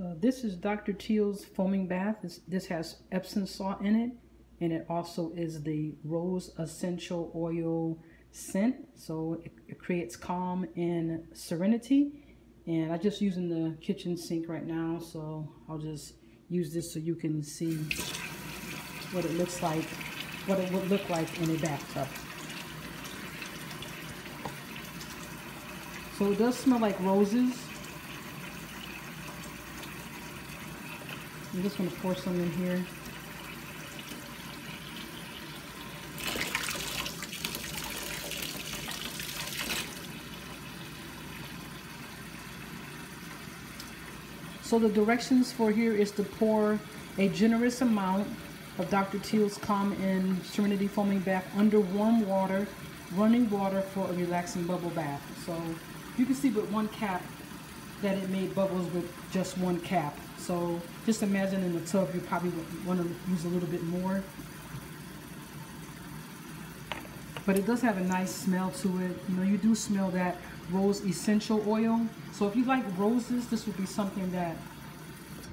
Uh, this is Dr. Teal's foaming bath. This, this has Epsom salt in it, and it also is the rose essential oil scent. So it, it creates calm and serenity. And I'm just using the kitchen sink right now, so I'll just use this so you can see what it looks like, what it would look like in a bathtub. So it does smell like roses. I'm just going to pour some in here. So the directions for here is to pour a generous amount of Dr. Teal's Calm and Serenity Foaming Bath under warm water, running water for a relaxing bubble bath. So you can see with one cap that it made bubbles with just one cap. So just imagine in the tub you probably want to use a little bit more. But it does have a nice smell to it. You know, you do smell that rose essential oil. So if you like roses, this would be something that,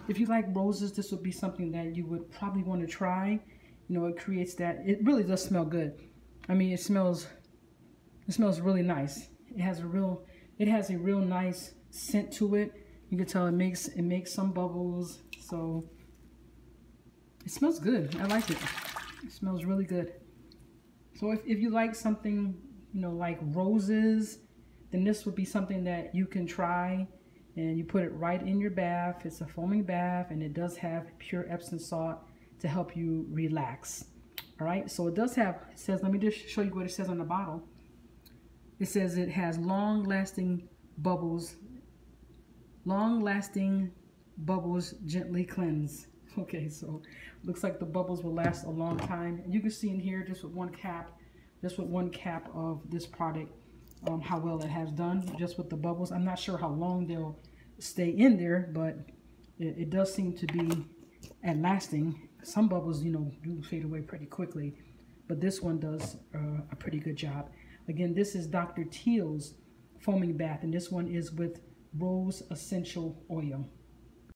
if you like roses, this would be something that you would probably want to try. You know, it creates that, it really does smell good. I mean, it smells, it smells really nice. It has a real, it has a real nice scent to it. You can tell it makes it makes some bubbles. So it smells good. I like it. It smells really good. So if, if you like something, you know, like roses, then this would be something that you can try and you put it right in your bath. It's a foaming bath and it does have pure Epsom salt to help you relax. All right, so it does have, it says, let me just show you what it says on the bottle. It says it has long lasting bubbles long lasting bubbles gently cleanse. Okay so looks like the bubbles will last a long time. You can see in here just with one cap just with one cap of this product um, how well it has done just with the bubbles. I'm not sure how long they'll stay in there but it, it does seem to be at lasting. Some bubbles you know do fade away pretty quickly but this one does uh, a pretty good job. Again this is Dr. Teal's foaming bath and this one is with rose essential oil.